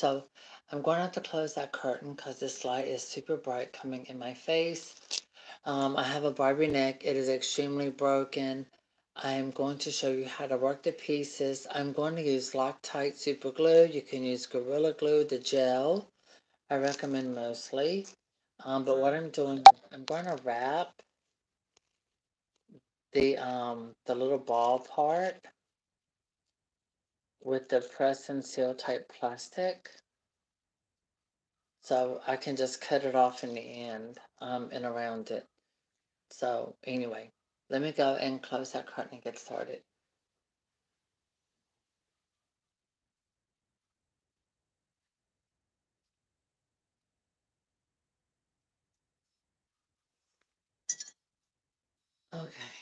So I'm going to have to close that curtain because this light is super bright coming in my face. Um, I have a Barbie neck. It is extremely broken. I'm going to show you how to work the pieces. I'm going to use Loctite super glue. You can use Gorilla Glue, the gel. I recommend mostly. Um, but what I'm doing, I'm going to wrap the um the little ball part with the press and seal type plastic. So I can just cut it off in the end um, and around it. So anyway, let me go and close that curtain and get started. Okay.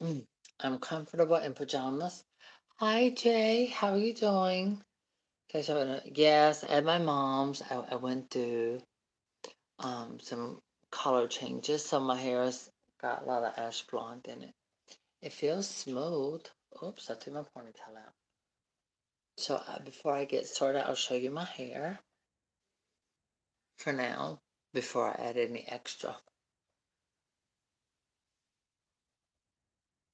Mm, I'm comfortable in pajamas. Hi Jay, how are you doing? Okay, so yes, at my mom's, I, I went through um, some color changes. So my hair has got a lot of ash blonde in it. It feels smooth. Oops, I took my ponytail out. So uh, before I get started, I'll show you my hair for now before I add any extra.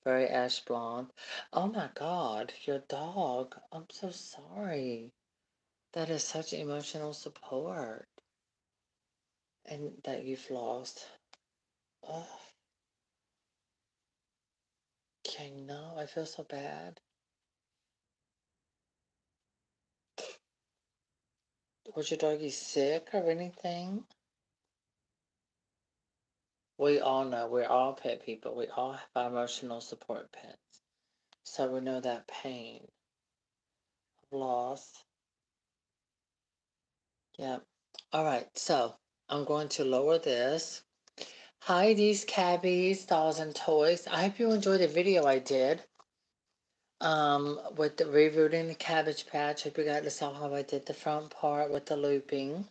Very ash blonde. Oh my God, your dog. I'm so sorry. That is such emotional support. And that you've lost. Okay, no, I feel so bad. Was your doggy sick or anything? We all know, we're all pet people. We all have emotional support pets. So we know that pain of loss. Yep. All right, so I'm going to lower this. Hi, these cabbies, dolls, and toys. I hope you enjoyed the video I did um, with the rebooting the Cabbage Patch. Hope you got to saw how I did the front part with the looping.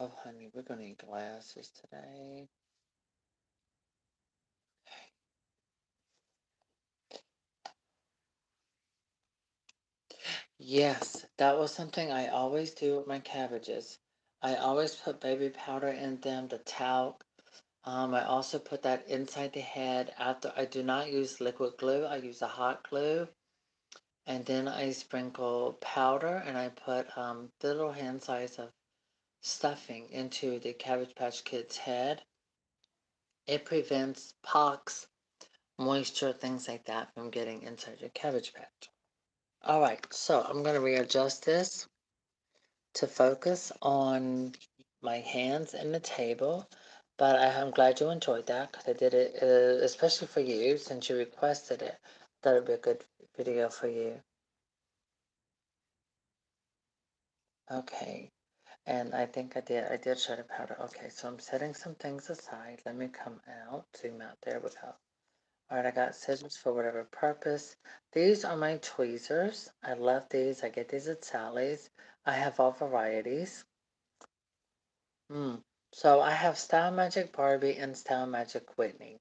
Oh, honey, we're going to need glasses today. Yes, that was something I always do with my cabbages. I always put baby powder in them, the talc. Um, I also put that inside the head. After I do not use liquid glue, I use a hot glue. And then I sprinkle powder and I put um, little hand size of stuffing into the Cabbage Patch Kid's head. It prevents pox, moisture, things like that from getting inside your Cabbage Patch. All right, so I'm going to readjust this to focus on my hands and the table. But I, am glad you enjoyed that because I did it, uh, especially for you since you requested it. That would be a good video for you. Okay, and I think I did, I did shred powder. Okay, so I'm setting some things aside. Let me come out, zoom out, there we go. All right, I got scissors for whatever purpose. These are my tweezers. I love these. I get these at Sally's. I have all varieties. Mm. So I have Style Magic Barbie and Style Magic Whitney.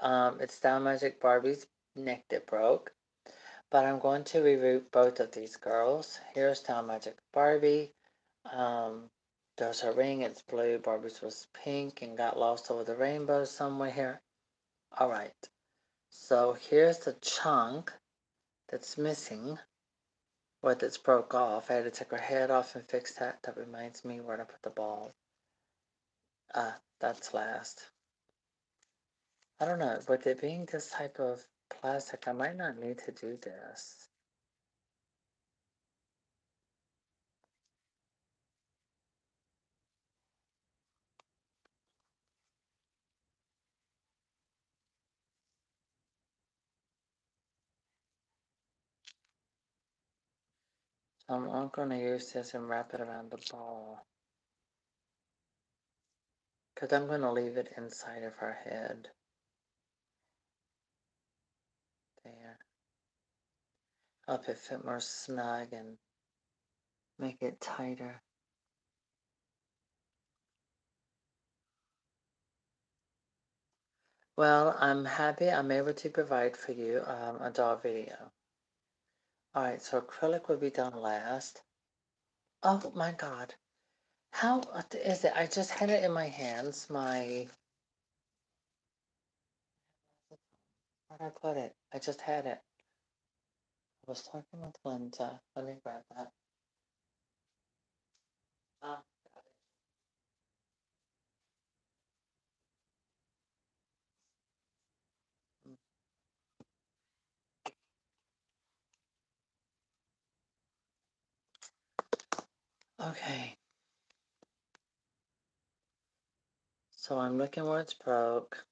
Um, it's Style Magic Barbie's neck that broke. But I'm going to reroute both of these girls. Here's Style Magic Barbie. Um, there's her ring. It's blue. Barbie's was pink and got lost over the rainbow somewhere here. All right. So here's the chunk that's missing, or that's broke off. I had to take her head off and fix that. That reminds me where to put the ball. Ah, that's last. I don't know, with it being this type of plastic, I might not need to do this. I'm, I'm gonna use this and wrap it around the ball. Because I'm gonna leave it inside of her head. There. Up it fit more snug and make it tighter. Well, I'm happy I'm able to provide for you um, a doll video. All right, so acrylic will be done last. Oh my God. How is it? I just had it in my hands. My. Where'd I put it? I just had it. I was talking with Linda. Let me grab that. Ah, Okay. So I'm looking where it's broke.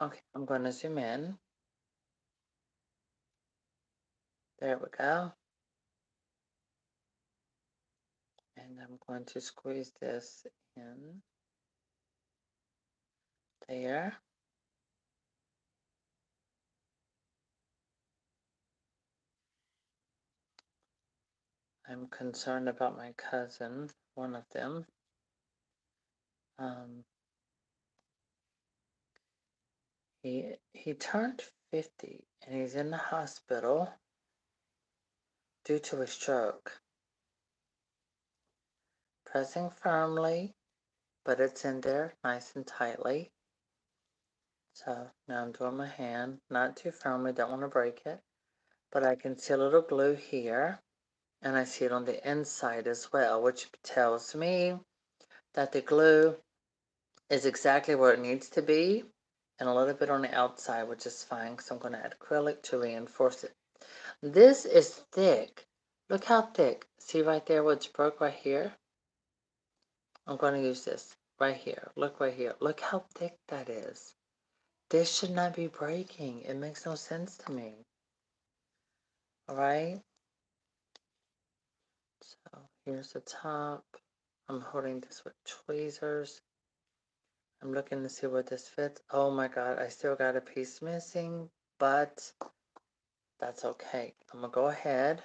Okay, I'm going to zoom in. There we go. And I'm going to squeeze this in there. I'm concerned about my cousin, one of them. Um, he he turned 50 and he's in the hospital due to a stroke. Pressing firmly, but it's in there nice and tightly. So now I'm doing my hand, not too firmly, don't want to break it. But I can see a little glue here, and I see it on the inside as well, which tells me that the glue is exactly where it needs to be, and a little bit on the outside, which is fine, so I'm going to add acrylic to reinforce it. This is thick. Look how thick. See right there where it's broke right here? I'm going to use this right here. Look right here. Look how thick that is. This should not be breaking. It makes no sense to me. All right. So here's the top. I'm holding this with tweezers. I'm looking to see where this fits. Oh my God, I still got a piece missing, but that's okay. I'm gonna go ahead.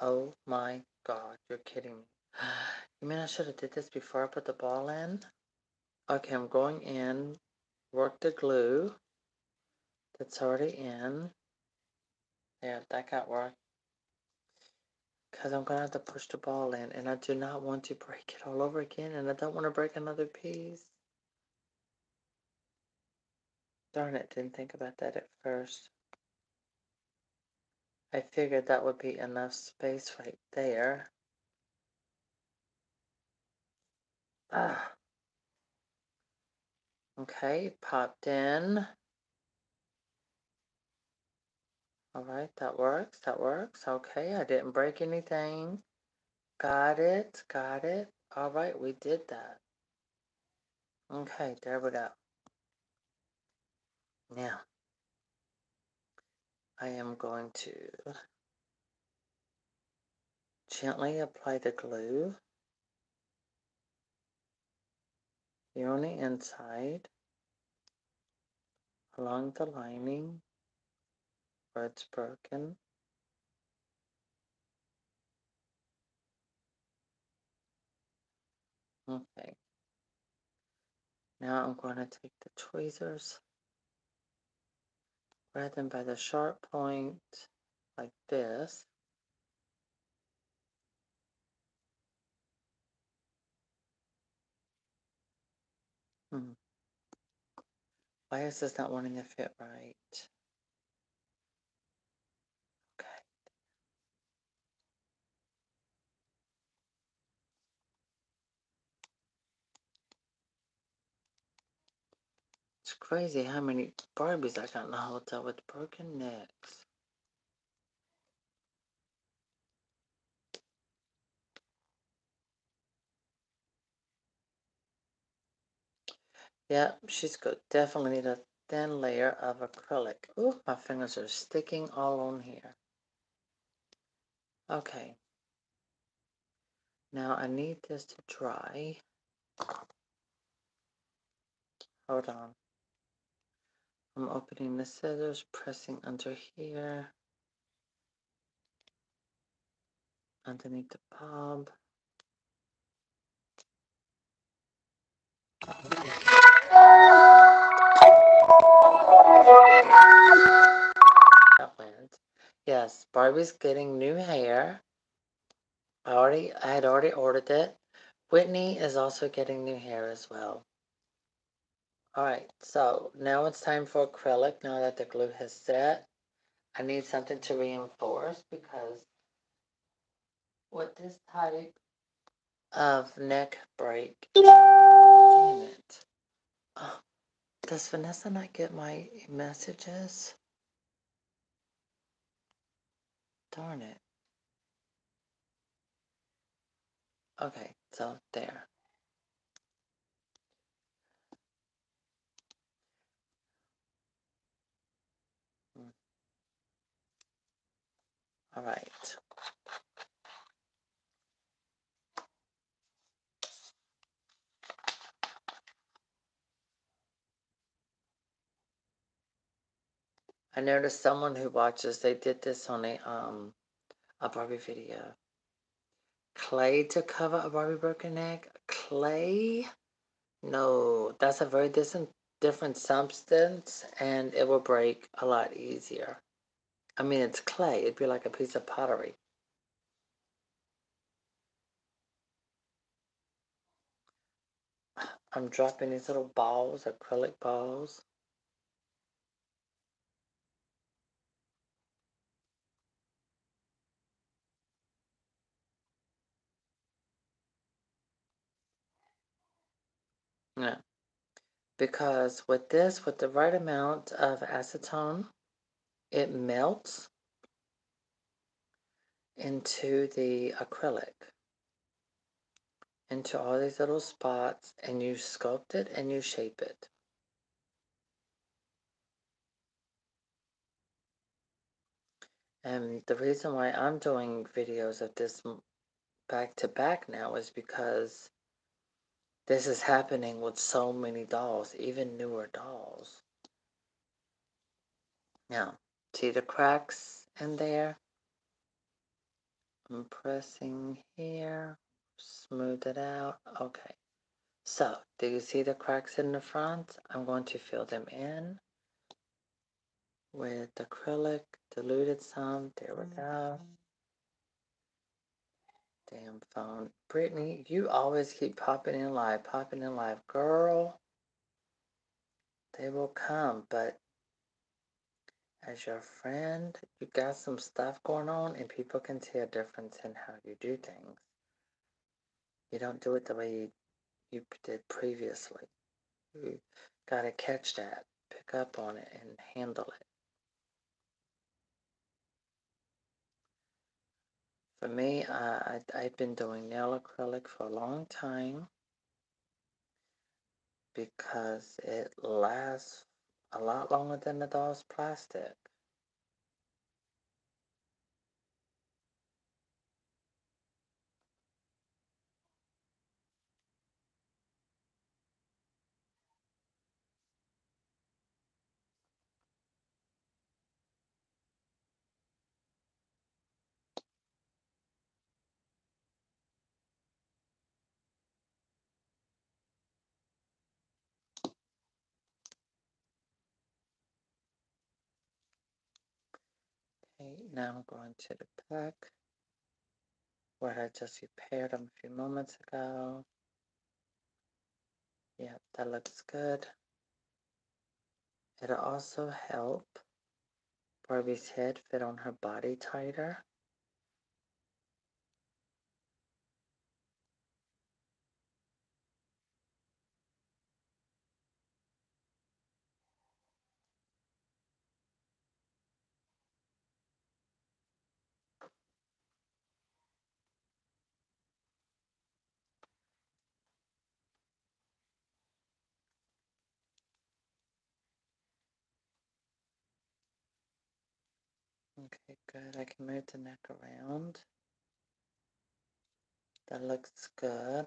Oh my God, you're kidding me. You mean I should have did this before I put the ball in? Okay, I'm going in, work the glue that's already in. Yeah, that got worked. Because I'm going to have to push the ball in, and I do not want to break it all over again, and I don't want to break another piece. Darn it, didn't think about that at first. I figured that would be enough space right there. Ah. Okay, popped in. All right, that works, that works. Okay, I didn't break anything. Got it, got it. All right, we did that. Okay, there we go. Now, I am going to gently apply the glue here on the inside along the lining broken. Okay. Now I'm going to take the tweezers, grab them by the sharp point like this. Hmm. Why is this not wanting to fit right? Crazy how many Barbies I got in the hotel with broken necks. Yep, she's good. Definitely need a thin layer of acrylic. Ooh, my fingers are sticking all on here. Okay. Now I need this to dry. Hold on. I'm opening the scissors, pressing under here. Underneath the bob. Yes, Barbie's getting new hair. I already, I had already ordered it. Whitney is also getting new hair as well. All right, so now it's time for acrylic. Now that the glue has set, I need something to reinforce because with this type of neck break, damn it. Oh, does Vanessa not get my messages? Darn it. Okay, so there. All right. I noticed someone who watches, they did this on a um a Barbie video. Clay to cover a Barbie broken egg? Clay? No, that's a very different different substance and it will break a lot easier. I mean, it's clay. It'd be like a piece of pottery. I'm dropping these little balls, acrylic balls. Yeah. Because with this, with the right amount of acetone, it melts into the acrylic, into all these little spots, and you sculpt it and you shape it. And the reason why I'm doing videos of this back to back now is because this is happening with so many dolls, even newer dolls. Now, see the cracks in there? I'm pressing here, smooth it out. Okay. So, do you see the cracks in the front? I'm going to fill them in with acrylic, diluted some. There we mm-hmm. go. Damn phone. Brittany, you always keep popping in live, popping in live. Girl, they will come, but as your friend, you got some stuff going on and people can see a difference in how you do things. You don't do it the way you, you did previously. You gotta catch that, pick up on it, and handle it. For me, uh, I, I've been doing nail acrylic for a long time because it lasts a lot longer than the doll's plastic. Okay, now I'm going to the back where I just repaired them a few moments ago. Yep, that looks good. It'll also help Barbie's head fit on her body tighter. Okay, good. I can move the neck around. That looks good.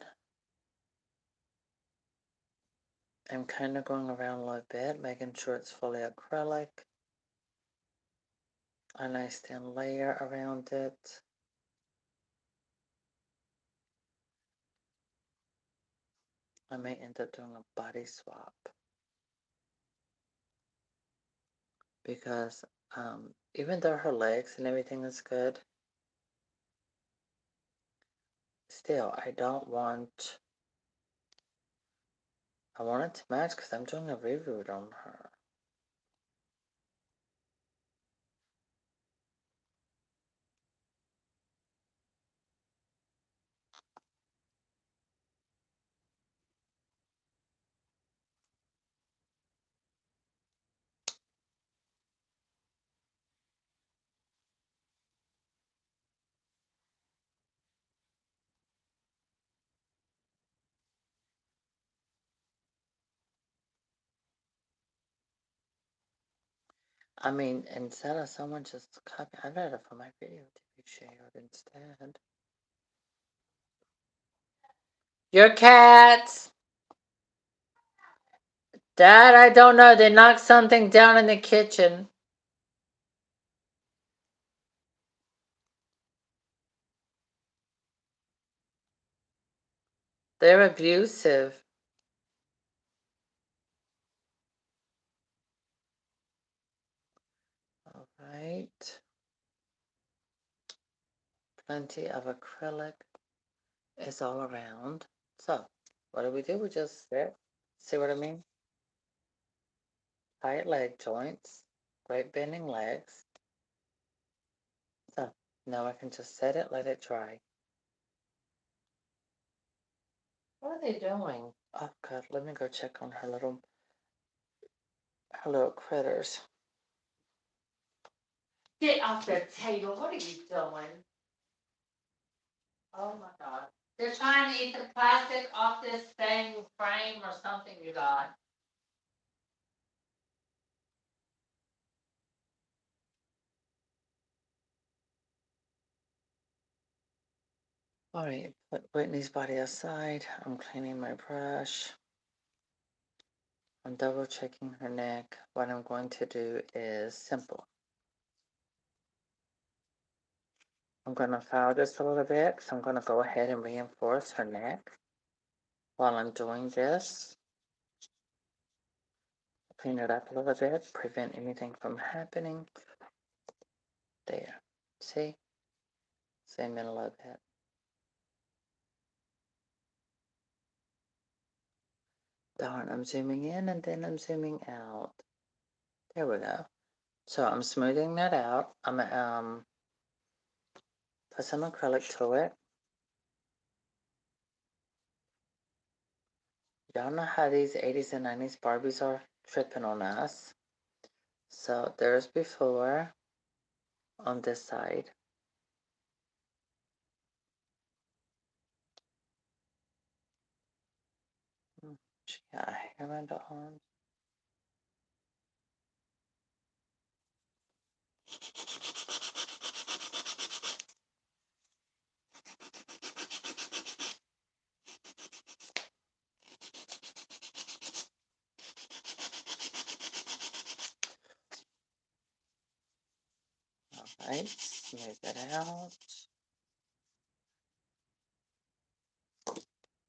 I'm kind of going around a little bit, making sure it's fully acrylic. A nice thin layer around it. I may end up doing a body swap because um, even though her legs and everything is good, still I don't want. I want it to match because I'm doing a reroot on her. I mean, instead of someone just copy, I'd rather for my video to be shared instead. Your cats! Dad, I don't know. They knocked something down in the kitchen. They're abusive. All right. Plenty of acrylic is all around. So, what do we do? We just sit. See what I mean? Tight leg joints, great bending legs. So, now I can just set it, let it dry. What are they doing? Oh God, let me go check on her little her little critters. Get off the table. What are you doing? Oh my God. They're trying to eat the plastic off this thing frame or something you got. All right, put Whitney's body aside. I'm cleaning my brush. I'm double checking her neck. What I'm going to do is simple. I'm going to file this a little bit, so I'm going to go ahead and reinforce her neck. While I'm doing this, clean it up a little bit, prevent anything from happening. There, see? Same in a little bit. Darn, I'm zooming in and then I'm zooming out. There we go. So I'm smoothing that out. I'm um put some acrylic to it. Y'all know how these 80s and 90s Barbies are tripping on us. So there's before on this side. Hmm, she got hair around the. All right, smooth that out.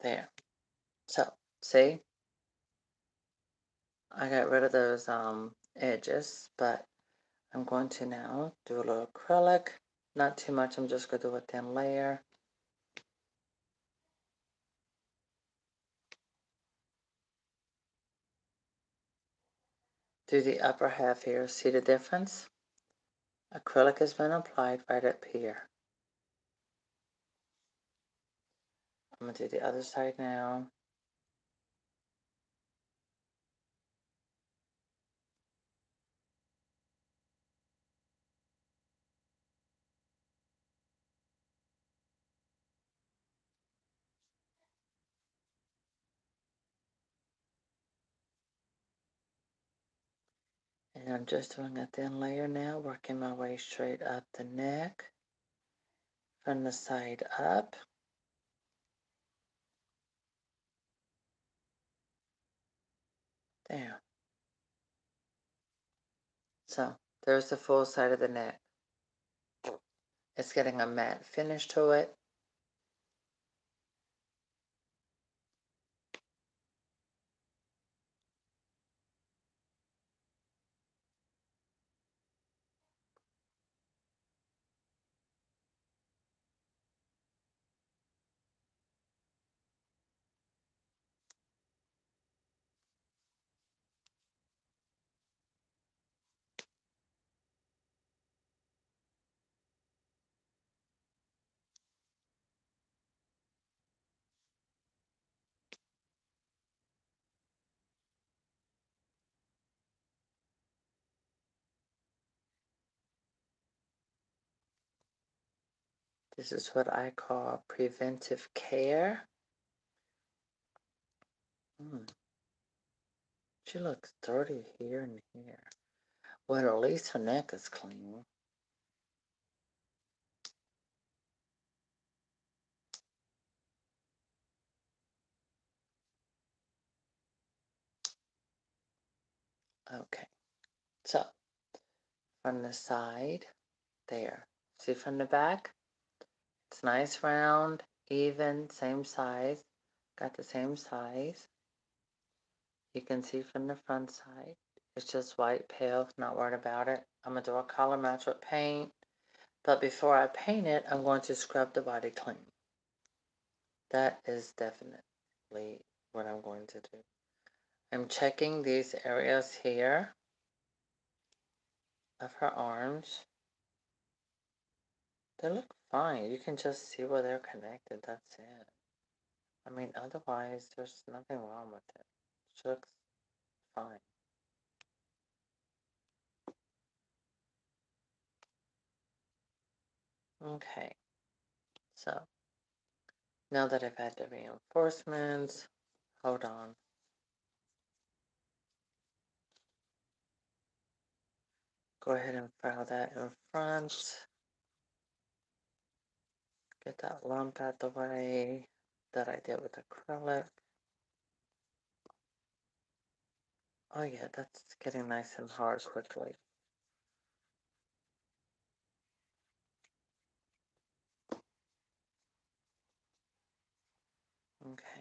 There. So, see? I got rid of those um, edges, but I'm going to now do a little acrylic. Not too much, I'm just going to do a thin layer. Do the upper half here, see the difference? Acrylic has been applied right up here. I'm going to do the other side now. And I'm just doing a thin layer now, working my way straight up the neck, from the side up. There. So there's the full side of the neck. It's getting a matte finish to it. This is what I call preventive care. Hmm. She looks dirty here and here. Well, at least her neck is clean. Okay, so from the side, there. See from the back? It's nice, round, even, same size. Got the same size. You can see from the front side. It's just white, pale, not worried about it. I'm going to do a color match with paint. But before I paint it, I'm going to scrub the body clean. That is definitely what I'm going to do. I'm checking these areas here of her arms. They look fine. You can just see where they're connected. That's it. I mean, otherwise, there's nothing wrong with it. Looks fine. Okay. So, now that I've had the reinforcements, hold on. Go ahead and file that in front. Get that lump out the way that I did with acrylic. Oh yeah, that's getting nice and hard quickly. Okay.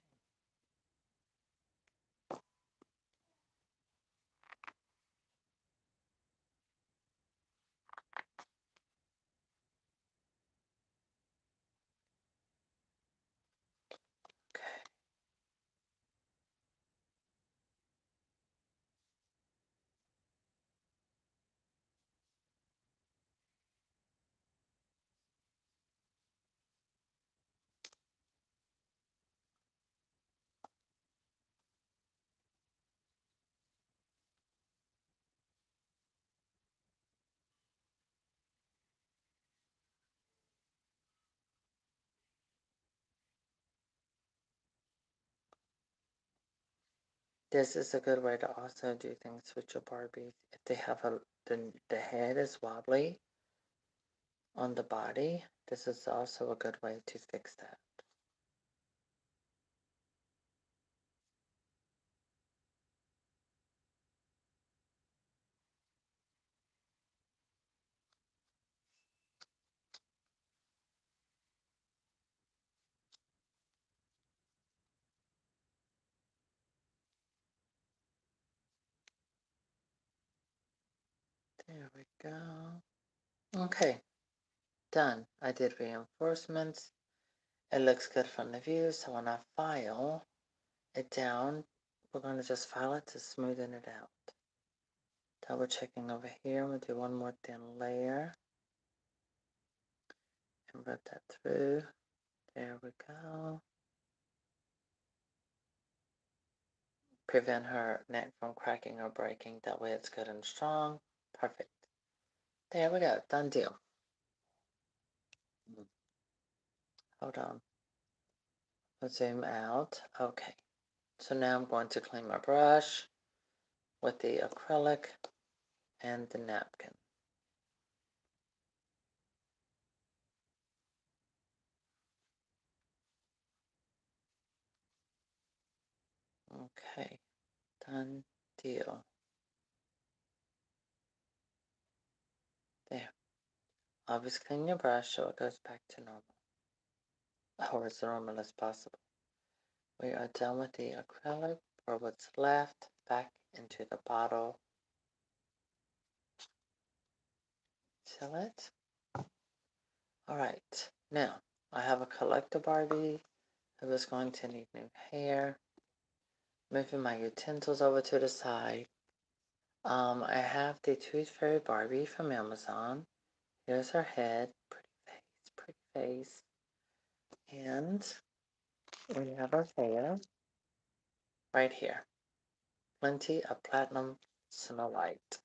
This is a good way to also do things with your Barbies. If they have a the, the head is wobbly on the body, this is also a good way to fix that. There we go. Okay, done. I did reinforcements. It looks good from the view, so when I file it down, we're going to just file it to smoothen it out. Double checking over here. I'm going to do one more thin layer. And rub that through. There we go. Prevent her neck from cracking or breaking. That way it's good and strong. Perfect. There we go. Done deal. Mm-hmm. Hold on. I'll zoom out. Okay. So now I'm going to clean my brush with the acrylic and the napkin. Okay, done deal. Always clean your brush so it goes back to normal. Or as normal as possible. We are done with the acrylic for what's left back into the bottle. Seal it. All right, now I have a collector Barbie who is going to need new hair. Moving my utensils over to the side. Um, I have the Tooth Fairy Barbie from Amazon. Here's her head. Pretty face, pretty face. And we have our hair right here. Plenty of platinum Sonolite.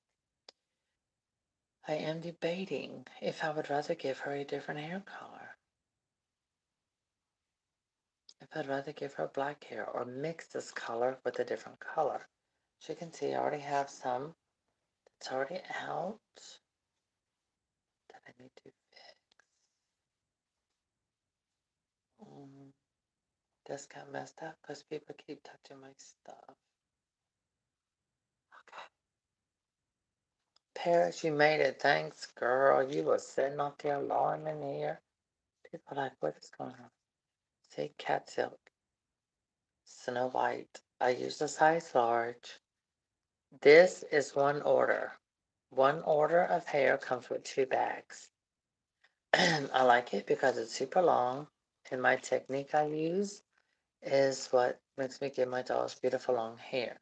I am debating if I would rather give her a different hair color. If I'd rather give her black hair or mix this color with a different color. As you can see, I already have some that's already out I need to fix. Mm, this got messed up because people keep touching my stuff. Okay. Paris, you made it. Thanks, girl. You were sitting up there long in here. People like, what is going on? See, cat silk. Snow White. I use a size large. This is one order. One order of hair comes with two bags. I like it because it's super long, and my technique I use is what makes me give my dolls beautiful long hair.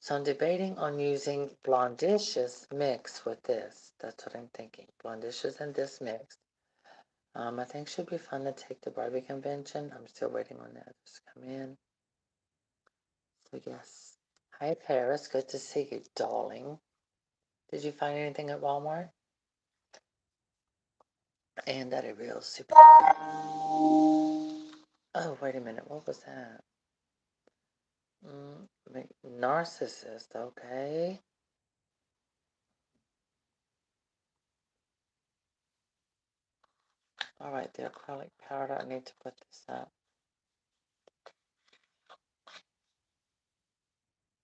So I'm debating on using Blondishes mixed with this. That's what I'm thinking. Blondishes and this mixed. Um, I think should be fun to take to Barbie convention. I'm still waiting on that to come in. So yes. Hi Paris, good to see you, darling. Did you find anything at Walmart? And that a real super. Oh, wait a minute. What was that? Mm, narcissist, okay. All right, the acrylic powder, I need to put this up.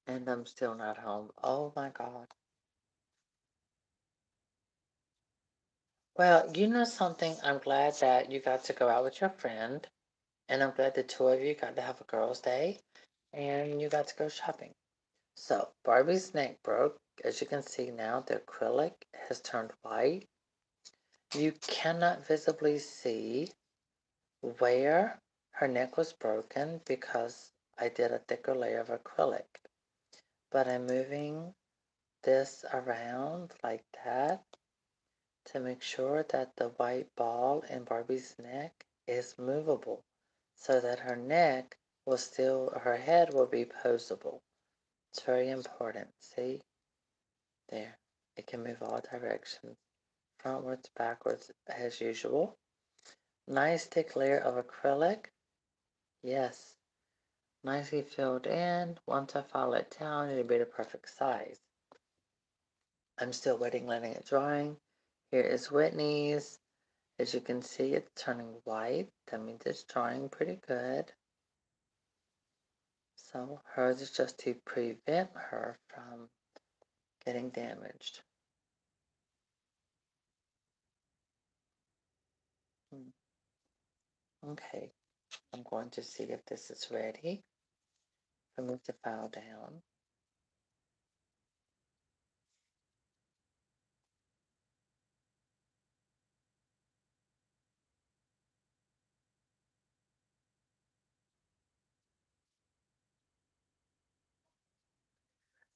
And I'm still not home. Oh my God. Well, you know something? I'm glad that you got to go out with your friend. And I'm glad the two of you got to have a girls' day and you got to go shopping. So Barbie's neck broke. As you can see now, the acrylic has turned white. You cannot visibly see where her neck was broken because I did a thicker layer of acrylic. But I'm moving this around like that to make sure that the white ball in Barbie's neck is movable so that her neck will still, her head will be posable. It's very important. See? There. It can move all directions. Frontwards, backwards, as usual. Nice thick layer of acrylic. Yes. Nicely filled in. Once I file it down, it'll be the perfect size. I'm still waiting, letting it drying. Here is Whitney's. As you can see, it's turning white. That means it's drying pretty good. So hers is just to prevent her from getting damaged. Hmm. Okay, I'm going to see if this is ready. I move the file down.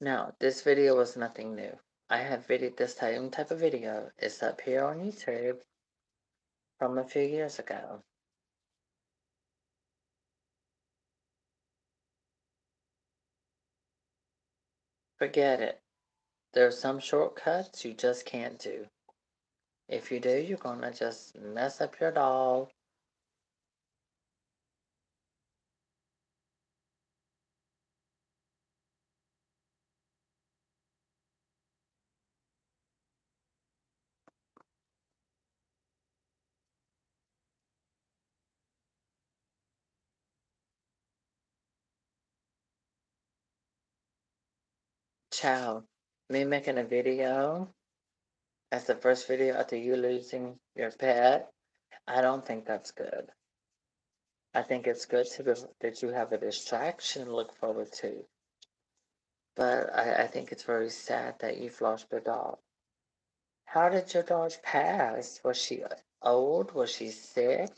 Now, this video was nothing new. I have videoed this same um, type of video. It's up here on YouTube from a few years ago. Forget it. There are some shortcuts you just can't do. If you do, you're going to just mess up your doll Child, me making a video That's the first video after you losing your pet, I don't think that's good. I think it's good to be, that you have a distraction to look forward to. But I, I think it's very sad that you've lost your dog. How did your dog pass? Was she old? Was she sick?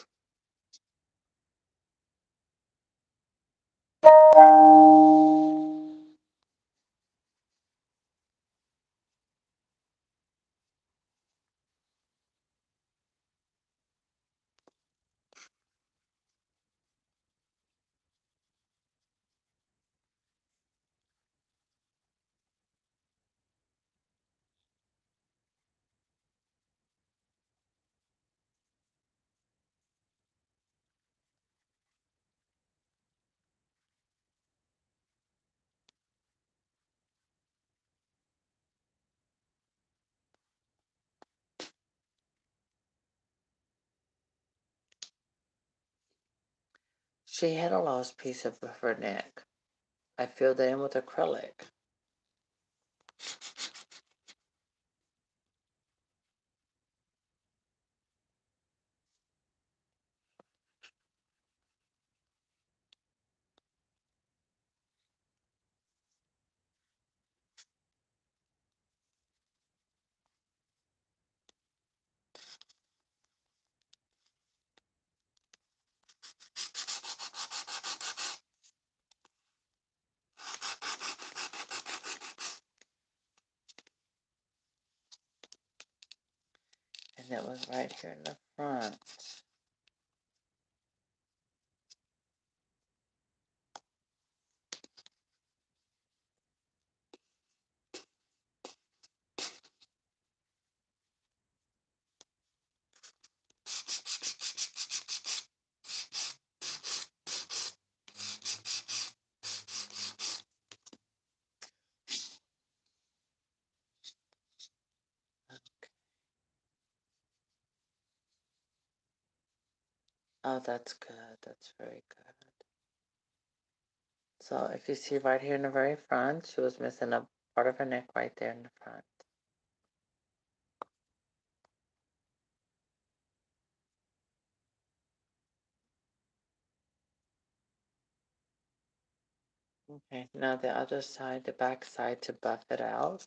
She had a lost piece of her neck. I filled it in with acrylic. And it right the front. Oh, that's good. That's very good. So if you see right here in the very front, she was missing a part of her neck right there in the front. Okay, now the other side, the back side to buff it out.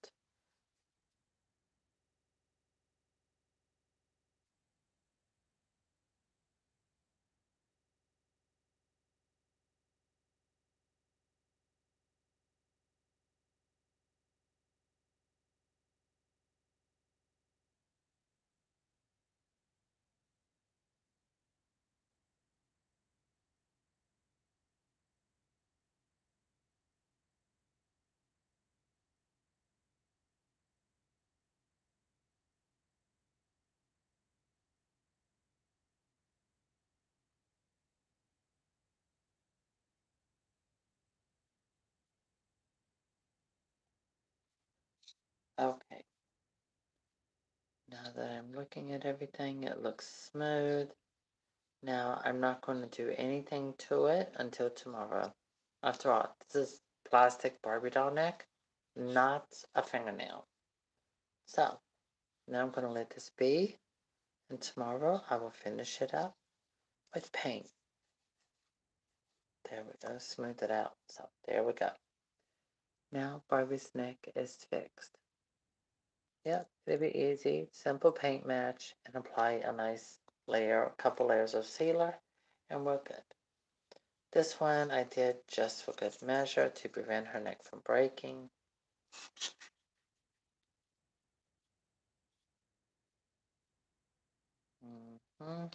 Okay. Now that I'm looking at everything, it looks smooth. Now I'm not going to do anything to it until tomorrow. After all, this is plastic Barbie doll neck, not a fingernail. So now I'm going to let this be. And tomorrow I will finish it up with paint. There we go, smooth it out. So there we go. Now Barbie's neck is fixed. Yep, it'll be easy. Simple paint match and apply a nice layer, a couple layers of sealer, and we're good. This one I did just for good measure to prevent her neck from breaking. Mm -hmm.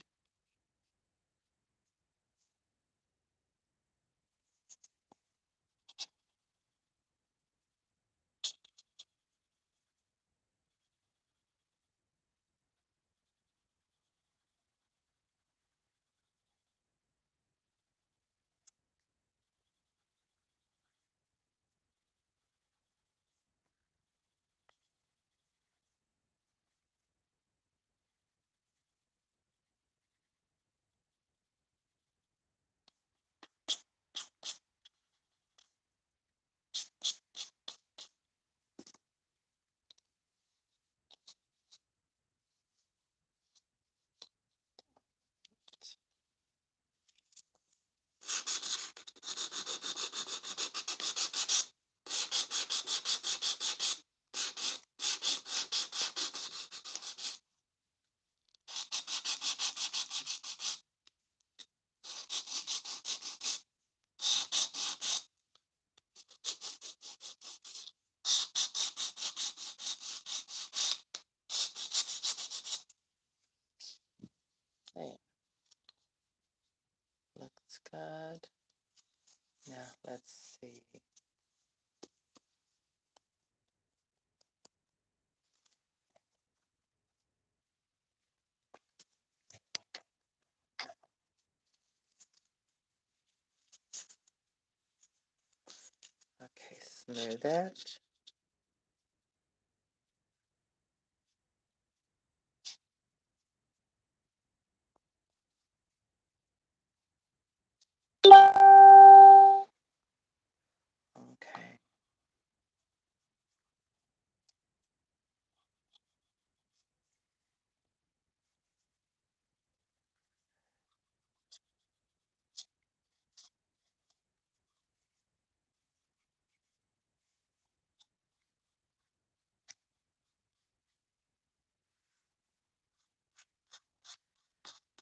good. Now let's see. Okay, smooth it.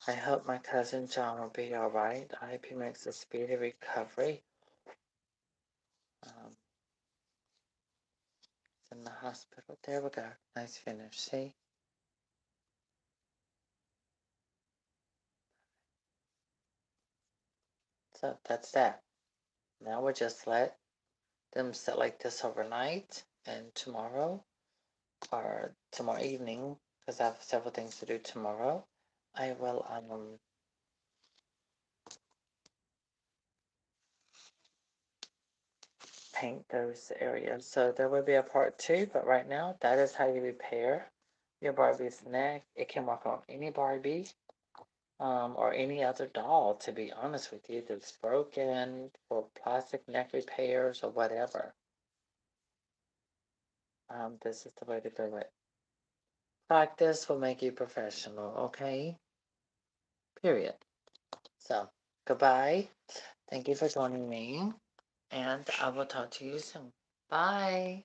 I hope my cousin John will be all right. I hope he makes a speedy recovery. Um, in the hospital. There we go. Nice finish. See? So that's that. Now we'll just let them sit like this overnight and tomorrow or tomorrow evening because I have several things to do tomorrow. I will um paint those areas. So there will be a part two, but right now that is how you repair your Barbie's neck. It can work on any Barbie um, or any other doll, to be honest with you, that's broken for plastic neck repairs or whatever. Um, this is the way to do it. Practice will make you professional, okay? Period. So, goodbye. Thank you for joining me, and I will talk to you soon. Bye.